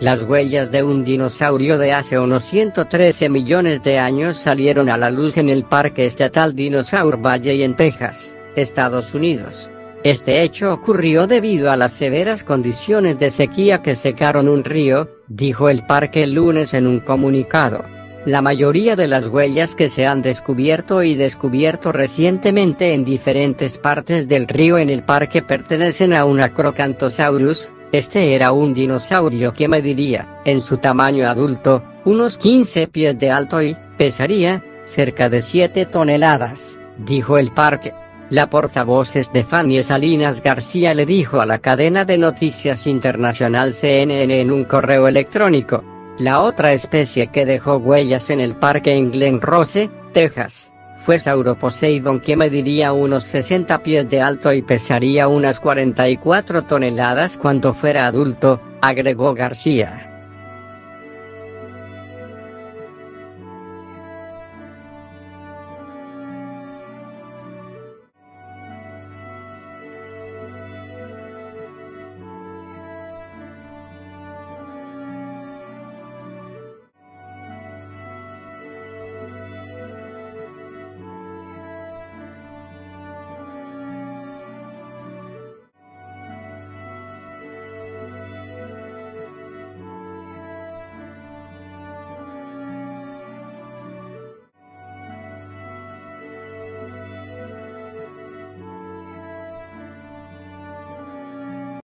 Las huellas de un dinosaurio de hace unos 113 millones de años salieron a la luz en el Parque Estatal Dinosaur Valley en Texas, Estados Unidos. Este hecho ocurrió debido a las severas condiciones de sequía que secaron un río, dijo el parque el lunes en un comunicado. La mayoría de las huellas que se han descubierto y descubierto recientemente en diferentes partes del río en el parque pertenecen a un Acrocanthosaurus, este era un dinosaurio que mediría, en su tamaño adulto, unos 15 pies de alto y, pesaría, cerca de 7 toneladas, dijo el parque. La portavoz Estefania Salinas García le dijo a la cadena de noticias internacional CNN en un correo electrónico. La otra especie que dejó huellas en el parque en Glen Rose, Texas, fue Sauroposeidon que mediría unos 60 pies de alto y pesaría unas 44 toneladas cuando fuera adulto, agregó García.